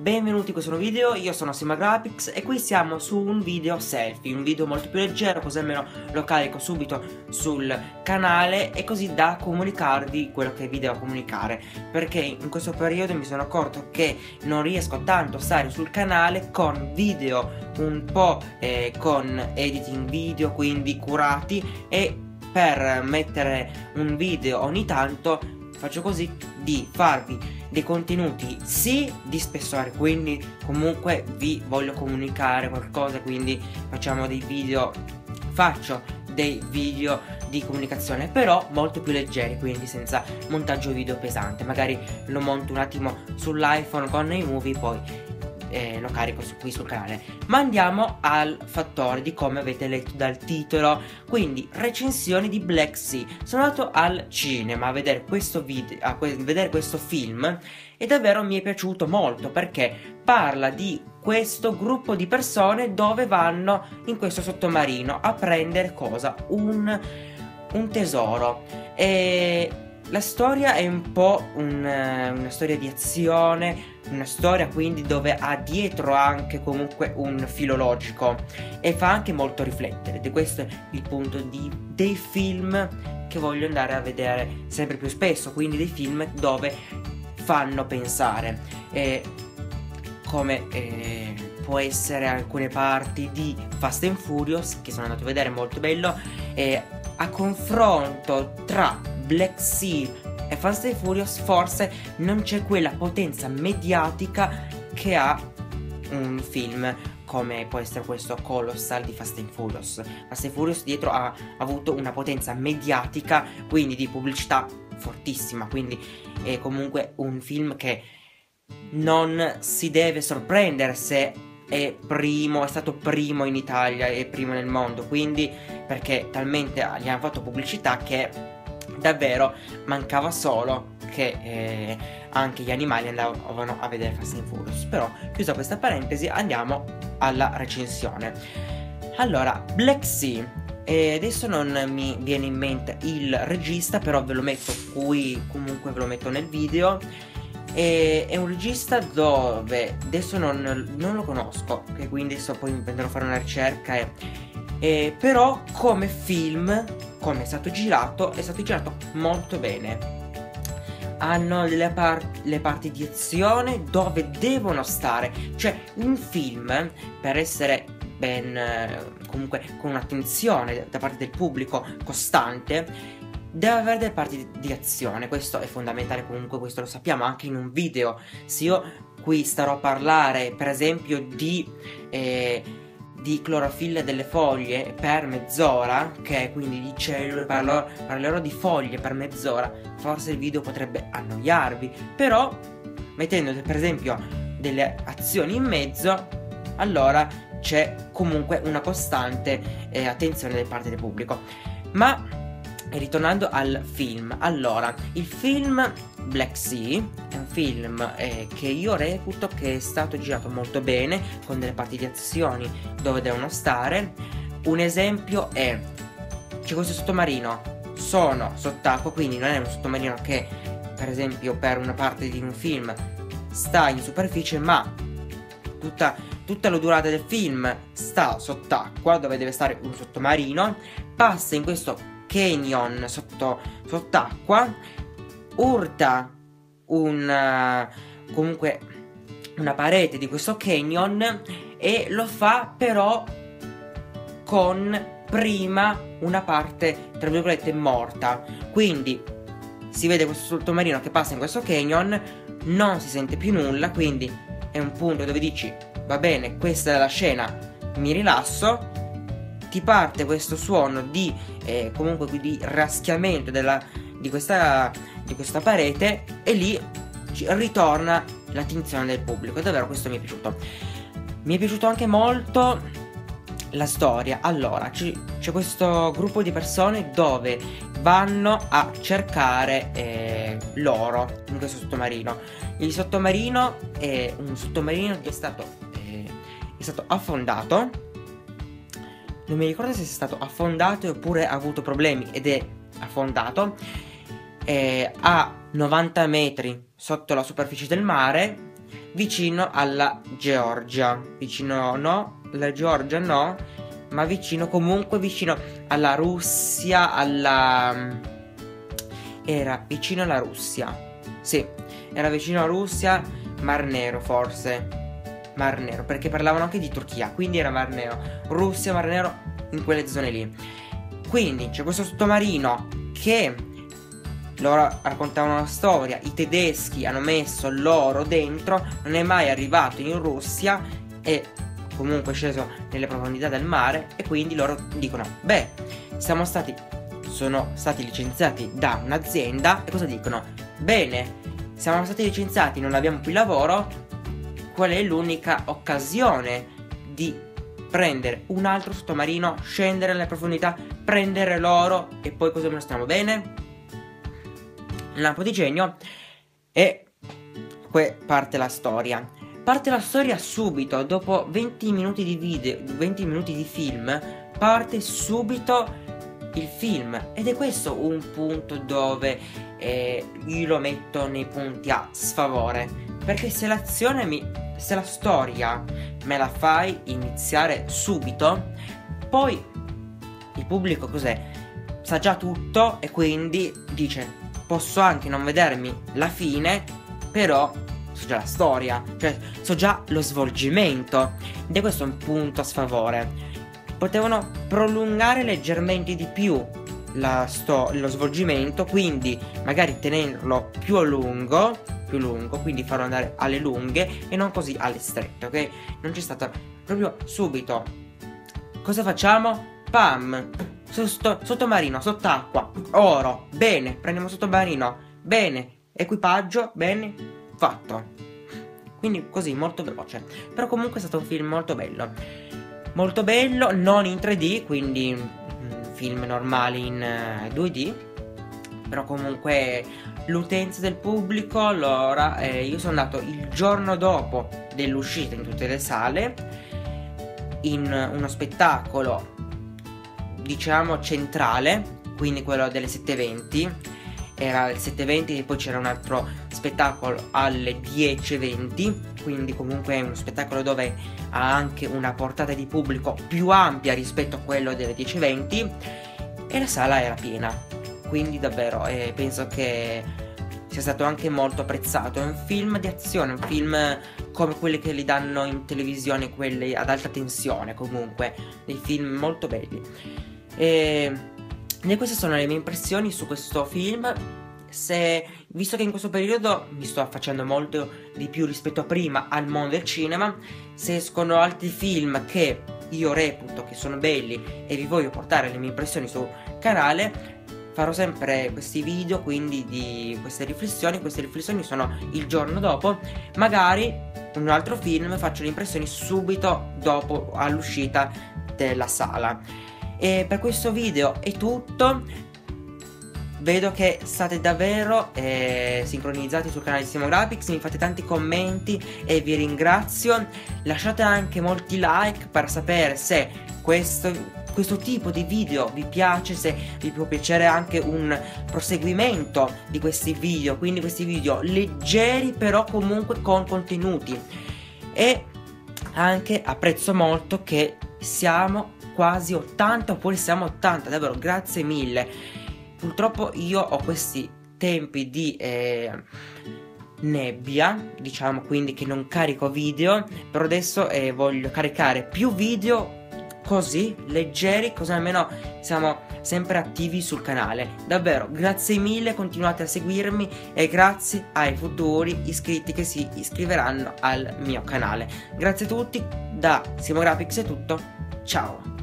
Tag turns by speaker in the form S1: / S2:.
S1: benvenuti in questo nuovo video, io sono Simagrapix e qui siamo su un video selfie, un video molto più leggero così almeno lo carico subito sul canale e così da comunicarvi quello che vi devo comunicare perché in questo periodo mi sono accorto che non riesco tanto a stare sul canale con video un po' eh, con editing video quindi curati e per mettere un video ogni tanto faccio così di farvi dei contenuti sì di spessore quindi comunque vi voglio comunicare qualcosa quindi facciamo dei video faccio dei video di comunicazione però molto più leggeri quindi senza montaggio video pesante. Magari lo monto un attimo sull'iPhone con i movie poi eh, lo carico su, qui sul canale. Ma andiamo al fattore di come avete letto dal titolo. Quindi, recensioni di Black Sea. Sono andato al cinema a vedere questo video, a vedere questo film e davvero mi è piaciuto molto perché parla di questo gruppo di persone dove vanno in questo sottomarino a prendere cosa? Un, un tesoro. E la storia è un po' un, una storia di azione, una storia quindi dove ha dietro anche comunque un filologico e fa anche molto riflettere ed è questo il punto di, dei film che voglio andare a vedere sempre più spesso, quindi dei film dove fanno pensare. E come eh, può essere alcune parti di Fast and Furious che sono andato a vedere molto bello e a confronto tra Black Sea e Fast and Furious forse non c'è quella potenza mediatica che ha un film come può essere questo Colossal di Fast and Furious. Fast and Furious dietro ha avuto una potenza mediatica, quindi di pubblicità fortissima, quindi è comunque un film che non si deve sorprendere se è primo, è stato primo in Italia e primo nel mondo, quindi perché talmente gli hanno fatto pubblicità che davvero mancava solo che eh, anche gli animali andavano a vedere Fast and Furious. Però, chiusa questa parentesi, andiamo alla recensione. Allora, Black Sea. E adesso non mi viene in mente il regista, però ve lo metto qui, comunque ve lo metto nel video. E, è un regista dove adesso non, non lo conosco, che quindi adesso poi andrò a fare una ricerca. E, e, però come film come è stato girato, è stato girato molto bene. Hanno le, par- le parti di azione dove devono stare, cioè un film per essere ben comunque con un'attenzione da parte del pubblico costante deve avere delle parti di azione, questo è fondamentale comunque, questo lo sappiamo anche in un video. Se io qui starò a parlare per esempio di eh, di clorofilla delle foglie per mezz'ora, che quindi di cellule, parlerò, parlerò di foglie per mezz'ora, forse il video potrebbe annoiarvi, però mettendo per esempio delle azioni in mezzo, allora c'è comunque una costante eh, attenzione da parte del pubblico. Ma ritornando al film, allora, il film Black Sea è un film eh, che io reputo che è stato girato molto bene, con delle parti di azioni dove devono stare. Un esempio è, c'è questo sottomarino, sono sott'acqua, quindi non è un sottomarino che, per esempio, per una parte di un film sta in superficie, ma tutta, tutta la durata del film sta sott'acqua, dove deve stare un sottomarino, passa in questo canyon sotto, sott'acqua, urta un uh, comunque una parete di questo canyon e lo fa però con prima una parte tra virgolette morta. Quindi si vede questo sottomarino che passa in questo canyon, non si sente più nulla, quindi è un punto dove dici va bene, questa è la scena, mi rilasso ti parte questo suono di eh, comunque di raschiamento della, di, questa, di questa parete e lì ritorna l'attenzione del pubblico. Davvero questo mi è piaciuto. Mi è piaciuto anche molto la storia. Allora, c'è questo gruppo di persone dove vanno a cercare eh, l'oro in questo sottomarino. Il sottomarino è un sottomarino che è stato, eh, è stato affondato non mi ricordo se è stato affondato oppure ha avuto problemi ed è affondato eh, a 90 metri sotto la superficie del mare vicino alla Georgia. Vicino no, la Georgia no, ma vicino comunque vicino alla Russia, alla era vicino alla Russia. Sì, era vicino alla Russia, Mar Nero forse. Mar Nero, perché parlavano anche di Turchia, quindi era Mar Nero. Russia, Mar Nero, in quelle zone lì. Quindi c'è questo sottomarino che loro raccontavano una storia, i tedeschi hanno messo l'oro dentro, non è mai arrivato in Russia e comunque sceso nelle profondità del mare e quindi loro dicono, beh, siamo stati, sono stati licenziati da un'azienda e cosa dicono? Bene, siamo stati licenziati, non abbiamo più lavoro, qual è l'unica occasione di prendere un altro sottomarino, scendere nelle profondità, prendere l'oro e poi cosa mostriamo bene? Lampo di genio e qui parte la storia. Parte la storia subito, dopo 20 minuti di video, 20 minuti di film, parte subito il film. Ed è questo un punto dove eh, io lo metto nei punti a sfavore. Perché se l'azione mi se la storia me la fai iniziare subito poi il pubblico cos'è? Sa già tutto e quindi dice posso anche non vedermi la fine però so già la storia cioè so già lo svolgimento ed è questo un punto a sfavore potevano prolungare leggermente di più sto- lo svolgimento, quindi magari tenerlo più a lungo, più lungo, quindi farlo andare alle lunghe e non così alle strette, ok? Non c'è stata proprio subito. Cosa facciamo? Pam! Sotto, sottomarino, sott'acqua, oro, bene, prendiamo sottomarino, bene, equipaggio, bene, fatto. Quindi così, molto veloce. Però comunque è stato un film molto bello molto bello, non in 3D, quindi un film normale in 2D, eh, però comunque l'utenza del pubblico, allora eh, io sono andato il giorno dopo dell'uscita in tutte le sale in uno spettacolo diciamo centrale, quindi quello delle 720 era il 7.20 e poi c'era un altro spettacolo alle 10.20 quindi comunque è uno spettacolo dove ha anche una portata di pubblico più ampia rispetto a quello delle 10.20 e la sala era piena. Quindi davvero eh, penso che sia stato anche molto apprezzato. È un film di azione un film come quelli che li danno in televisione quelli ad alta tensione comunque dei film molto belli e e queste sono le mie impressioni su questo film. Se, visto che in questo periodo mi sto affacciando molto di più rispetto a prima al mondo del cinema, se escono altri film che io reputo che sono belli e vi voglio portare le mie impressioni sul canale, farò sempre questi video, quindi di queste riflessioni. Queste riflessioni sono il giorno dopo. Magari un altro film faccio le impressioni subito dopo all'uscita della sala. E per questo video è tutto. Vedo che state davvero eh, sincronizzati sul canale di Simographics, mi fate tanti commenti e vi ringrazio. Lasciate anche molti like per sapere se questo, questo tipo di video vi piace, se vi può piacere anche un proseguimento di questi video, quindi questi video leggeri però comunque con contenuti. E anche apprezzo molto che siamo quasi 80 oppure siamo 80, davvero grazie mille. Purtroppo io ho questi tempi di eh, nebbia, diciamo quindi che non carico video, però adesso eh, voglio caricare più video così leggeri, così almeno siamo sempre attivi sul canale. Davvero, grazie mille, continuate a seguirmi e grazie ai futuri iscritti che si iscriveranno al mio canale. Grazie a tutti, da Simo Graphics è tutto, ciao!